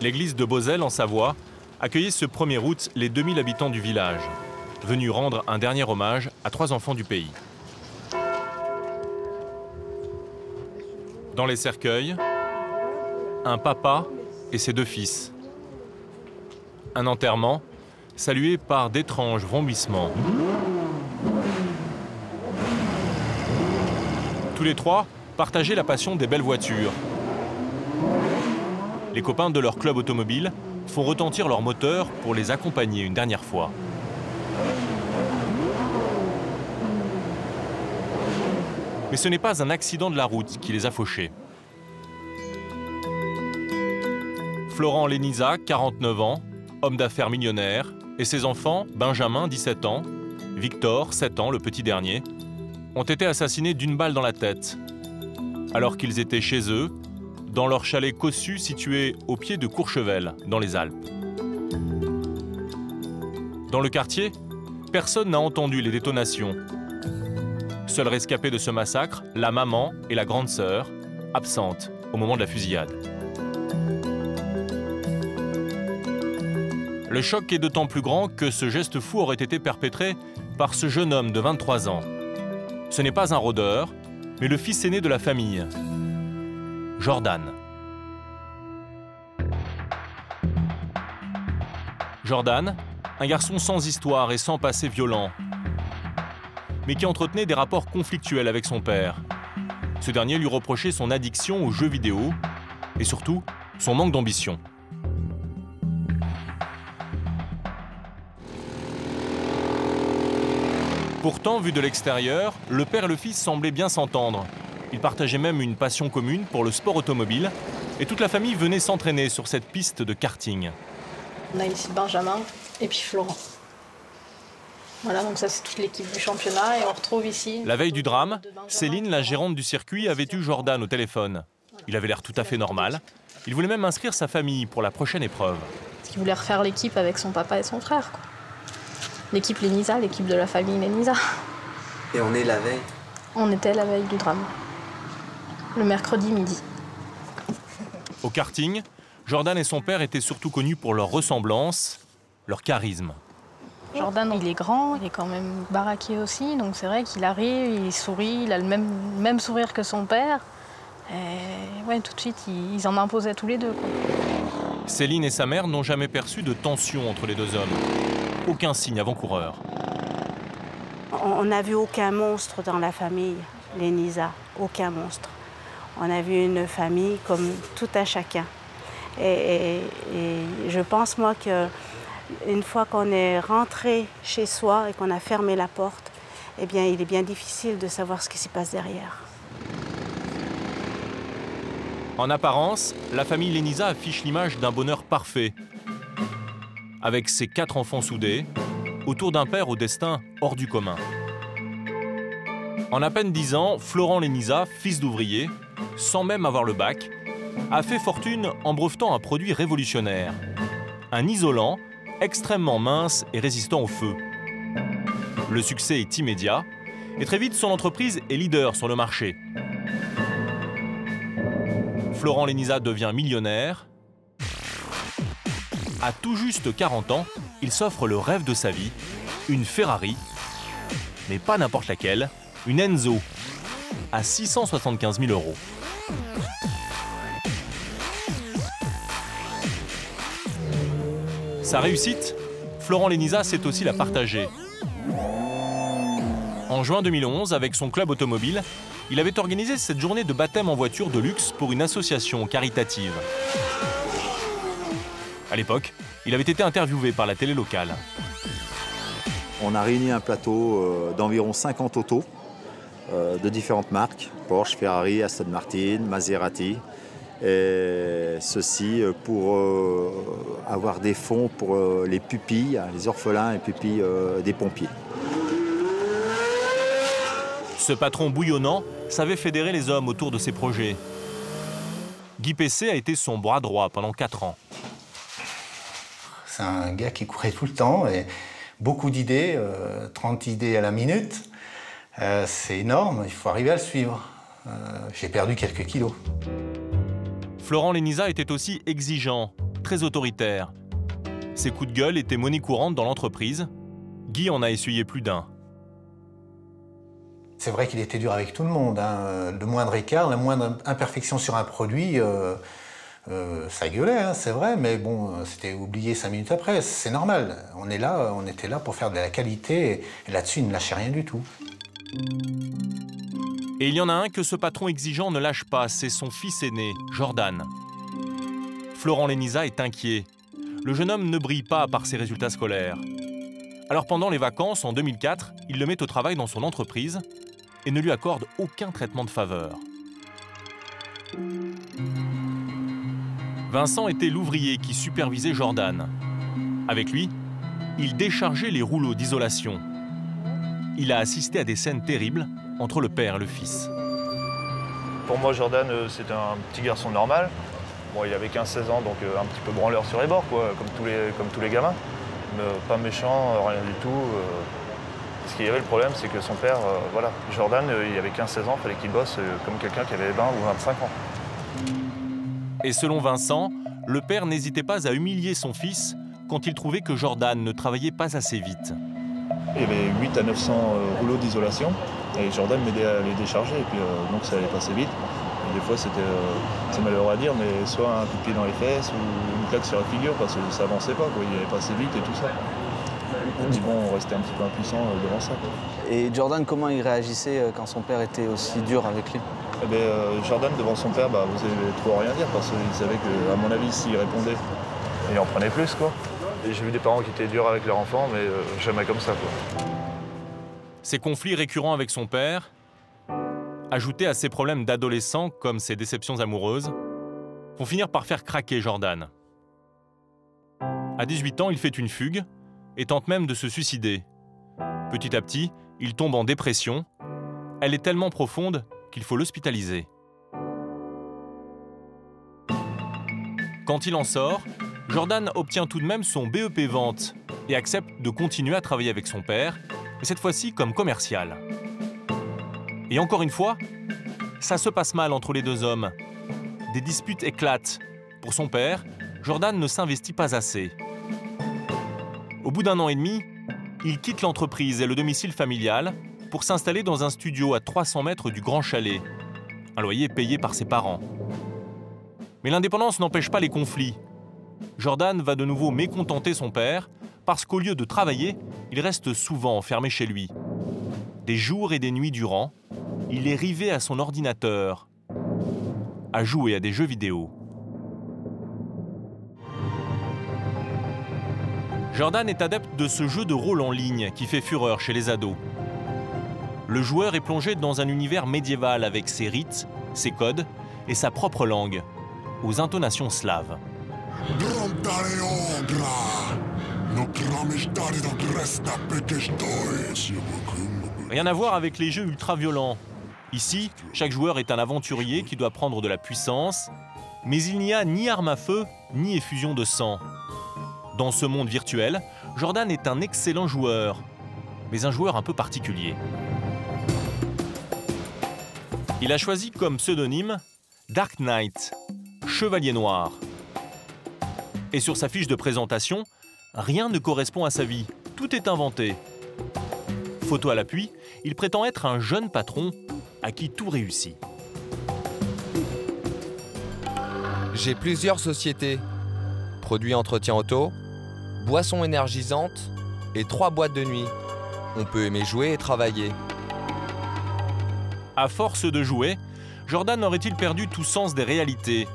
L'église de Beauzelle, en Savoie, accueillait ce 1er août les 2000 habitants du village, venus rendre un dernier hommage à trois enfants du pays. Dans les cercueils, un papa et ses deux fils. Un enterrement salué par d'étranges vomissements. Tous les trois partageaient la passion des belles voitures. Les copains de leur club automobile font retentir leur moteur pour les accompagner une dernière fois. Mais ce n'est pas un accident de la route qui les a fauchés. Florent Lénisa, 49 ans, homme d'affaires millionnaire, et ses enfants, Benjamin, 17 ans, Victor, 7 ans, le petit dernier, ont été assassinés d'une balle dans la tête, alors qu'ils étaient chez eux, dans leur chalet cossu situé au pied de Courchevel, dans les Alpes. Dans le quartier, personne n'a entendu les détonations. Seul rescapé de ce massacre, la maman et la grande sœur, absentes au moment de la fusillade. Le choc est d'autant plus grand que ce geste fou aurait été perpétré par ce jeune homme de 23 ans. Ce n'est pas un rôdeur, mais le fils aîné de la famille, Jordan. Jordan, un garçon sans histoire et sans passé violent, mais qui entretenait des rapports conflictuels avec son père. Ce dernier lui reprochait son addiction aux jeux vidéo et surtout son manque d'ambition. Pourtant, vu de l'extérieur, le père et le fils semblaient bien s'entendre. Ils partageaient même une passion commune pour le sport automobile et toute la famille venait s'entraîner sur cette piste de karting. On a ici Benjamin et puis Florent. Voilà, donc ça c'est toute l'équipe du championnat et on retrouve ici. La veille du drame, Céline, la gérante du circuit, avait eu Jordan au téléphone. Il avait l'air tout à fait normal. Il voulait même inscrire sa famille pour la prochaine épreuve. Parce qu'il voulait refaire l'équipe avec son papa et son frère. L'équipe Lénisa, l'équipe de la famille Lénisa. Et on est la veille On était la veille du drame. Le mercredi midi. Au karting, Jordan et son père étaient surtout connus pour leur ressemblance, leur charisme. Jordan, il est grand, il est quand même baraqué aussi, donc c'est vrai qu'il arrive, il sourit, il a le même, même sourire que son père. Et ouais, tout de suite, ils en imposaient tous les deux. Quoi. Céline et sa mère n'ont jamais perçu de tension entre les deux hommes. Aucun signe avant-coureur. On n'a vu aucun monstre dans la famille, les Nisa, aucun monstre. On a vu une famille comme tout à chacun. Et je pense, moi, que une fois qu'on est rentré chez soi et qu'on a fermé la porte, eh bien, il est bien difficile de savoir ce qui s'y passe derrière. En apparence, la famille Lénisa affiche l'image d'un bonheur parfait. Avec ses quatre enfants soudés, autour d'un père au destin hors du commun. En à peine dix ans, Florent Lénisa, fils d'ouvrier, sans même avoir le bac, a fait fortune en brevetant un produit révolutionnaire. Un isolant extrêmement mince et résistant au feu. Le succès est immédiat et très vite son entreprise est leader sur le marché. Florent Lénisa devient millionnaire. À tout juste 40 ans, il s'offre le rêve de sa vie, une Ferrari, mais pas n'importe laquelle, une Enzo, à 675 000 euros. Sa réussite, Florent Lénisa sait aussi la partager. En juin 2011, avec son club automobile, il avait organisé cette journée de baptême en voiture de luxe pour une association caritative. À l'époque, il avait été interviewé par la télé locale. On a réuni un plateau euh, d'environ 50 autos de différentes marques, Porsche, Ferrari, Aston Martin, Maserati. Et ceci euh, pour euh, avoir des fonds pour euh, les pupilles, hein, les orphelins et pupilles euh, des pompiers. Ce patron bouillonnant savait fédérer les hommes autour de ses projets. Guy Pessé a été son bras droit pendant 4 ans. C'est un gars qui courait tout le temps et beaucoup d'idées, euh, 30 idées à la minute. Euh, c'est énorme, il faut arriver à le suivre. Euh, J'ai perdu quelques kilos. Florent Lénisa était aussi exigeant, très autoritaire. Ses coups de gueule étaient monnaie courante dans l'entreprise. Guy en a essuyé plus d'un. C'est vrai qu'il était dur avec tout le monde. Hein. Le moindre écart, la moindre imperfection sur un produit, euh, euh, ça gueulait, hein, c'est vrai, mais bon, c'était oublié cinq minutes après. C'est normal. On est là, on était là pour faire de la qualité, et là-dessus, il ne lâchait rien du tout. Et il y en a un que ce patron exigeant ne lâche pas, c'est son fils aîné, Jordan. Florent Lénisa est inquiet. Le jeune homme ne brille pas par ses résultats scolaires. Alors pendant les vacances, en 2004, il le met au travail dans son entreprise et ne lui accorde aucun traitement de faveur. Vincent était l'ouvrier qui supervisait Jordan. Avec lui, il déchargeait les rouleaux d'isolation. Il a assisté à des scènes terribles entre le père et le fils. Pour moi, Jordan, euh, c'était un petit garçon normal. Bon, il avait 15-16 ans, donc euh, un petit peu branleur sur les bords, quoi, comme tous les, comme tous les gamins. Mais euh, pas méchant, rien du tout. Ce qu'il y avait le problème, c'est que son père, voilà, Jordan, il avait 15-16 ans, il fallait qu'il bosse comme quelqu'un qui avait 20 ou 25 ans. Et selon Vincent, le père n'hésitait pas à humilier son fils quand il trouvait que Jordan ne travaillait pas assez vite. Il y avait 8 à 900 rouleaux d'isolation et Jordan m'aidait à les décharger et puis donc ça allait passer vite des fois, c'était, euh, c'est malheureux à dire, mais soit un coup de pied dans les fesses ou une claque sur la figure parce que ça avançait pas, quoi. il allait pas assez vite et tout ça. Dit bon, on restait un petit peu impuissant euh, devant ça. Et Jordan, comment il réagissait euh, quand son père était aussi dur avec lui? Eh ben, Jordan, devant son père, bah, vous avez trop rien dire parce qu'il savait que, à mon avis, s'il répondait, il en prenait plus. quoi. J'ai vu des parents qui étaient durs avec leurs enfants, mais jamais comme ça. Quoi. Ces conflits récurrents avec son père, ajoutés à ses problèmes d'adolescent comme ses déceptions amoureuses, vont finir par faire craquer Jordan. À 18 ans, il fait une fugue et tente même de se suicider. Petit à petit, il tombe en dépression. Elle est tellement profonde qu'il faut l'hospitaliser. Quand il en sort, Jordan obtient tout de même son BEP vente et accepte de continuer à travailler avec son père, mais cette fois-ci comme commercial. Et encore une fois, ça se passe mal entre les deux hommes. Des disputes éclatent. Pour son père, Jordan ne s'investit pas assez. Au bout d'un an et demi, il quitte l'entreprise et le domicile familial pour s'installer dans un studio à 300 mètres du grand chalet, un loyer payé par ses parents. Mais l'indépendance n'empêche pas les conflits. Jordan va de nouveau mécontenter son père parce qu'au lieu de travailler, il reste souvent enfermé chez lui. Des jours et des nuits durant, il est rivé à son ordinateur, à jouer à des jeux vidéo. Jordan est adepte de ce jeu de rôle en ligne qui fait fureur chez les ados. Le joueur est plongé dans un univers médiéval avec ses rites, ses codes et sa propre langue, aux intonations slaves. Rien à voir avec les jeux ultra-violents, Ici, chaque joueur est un aventurier qui doit prendre de la puissance, mais il n'y a ni arme à feu, ni effusion de sang. Dans ce monde virtuel, Jordan est un excellent joueur, mais un joueur un peu particulier. Il a choisi comme pseudonyme Dark Knight, Chevalier Noir. Et sur sa fiche de présentation, rien ne correspond à sa vie, tout est inventé. Photo à l'appui, il prétend être un jeune patron à qui tout réussit. J'ai plusieurs sociétés. Produits entretien auto, boissons énergisantes et trois boîtes de nuit. On peut aimer jouer et travailler. À force de jouer, Jordan aurait-il perdu tout sens des réalités?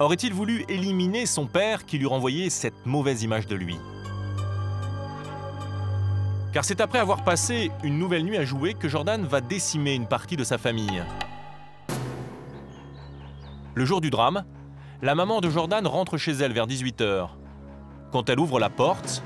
Aurait-il voulu éliminer son père qui lui renvoyait cette mauvaise image de lui? Car c'est après avoir passé une nouvelle nuit à jouer que Jordan va décimer une partie de sa famille. Le jour du drame, la maman de Jordan rentre chez elle vers 18h. Quand elle ouvre la porte,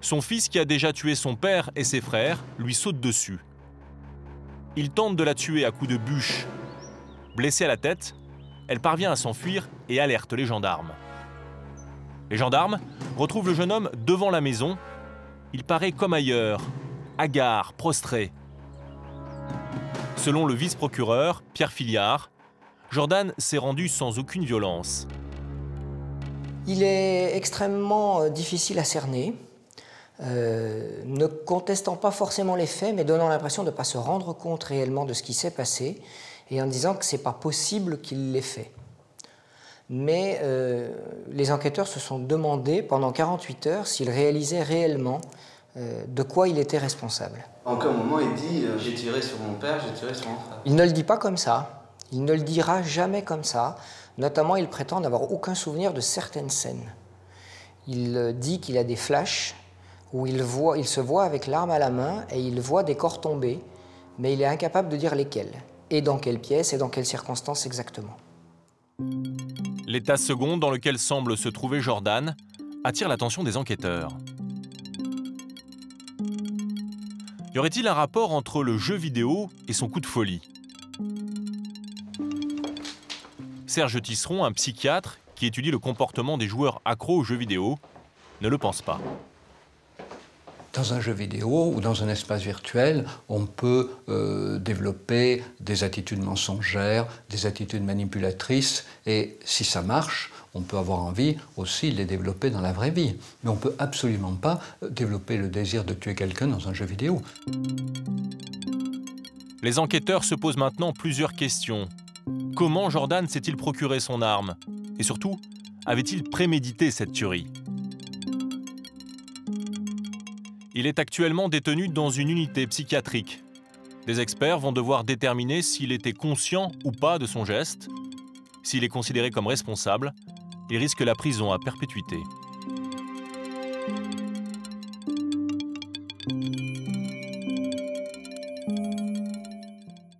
son fils qui a déjà tué son père et ses frères lui saute dessus. Il tente de la tuer à coups de bûche. Blessée à la tête, elle parvient à s'enfuir et alerte les gendarmes. Les gendarmes retrouvent le jeune homme devant la maison il paraît comme ailleurs, hagard, prostré. Selon le vice-procureur, Pierre Filiard, Jordan s'est rendu sans aucune violence. Il est extrêmement difficile à cerner. Euh, ne contestant pas forcément les faits, mais donnant l'impression de ne pas se rendre compte réellement de ce qui s'est passé, et en disant que ce n'est pas possible qu'il l'ait fait. Mais euh, les enquêteurs se sont demandé pendant 48 heures s'il réalisait réellement euh, de quoi il était responsable. En quel moment il dit j'ai tiré sur mon père, j'ai tiré sur mon frère Il ne le dit pas comme ça. Il ne le dira jamais comme ça. Notamment, il prétend n'avoir aucun souvenir de certaines scènes. Il dit qu'il a des flashs où il, voit, il se voit avec l'arme à la main et il voit des corps tomber, mais il est incapable de dire lesquels, et dans quelle pièce et dans quelles circonstances exactement. L'état second dans lequel semble se trouver Jordan attire l'attention des enquêteurs. Y aurait-il un rapport entre le jeu vidéo et son coup de folie? Serge Tisseron, un psychiatre qui étudie le comportement des joueurs accros aux jeux vidéo, ne le pense pas. Dans un jeu vidéo ou dans un espace virtuel, on peut euh, développer des attitudes mensongères, des attitudes manipulatrices, et si ça marche, on peut avoir envie aussi de les développer dans la vraie vie. Mais on ne peut absolument pas euh, développer le désir de tuer quelqu'un dans un jeu vidéo. Les enquêteurs se posent maintenant plusieurs questions. Comment Jordan s'est-il procuré son arme? Et surtout, avait-il prémédité cette tuerie? Il est actuellement détenu dans une unité psychiatrique. Des experts vont devoir déterminer s'il était conscient ou pas de son geste. S'il est considéré comme responsable, il risque la prison à perpétuité.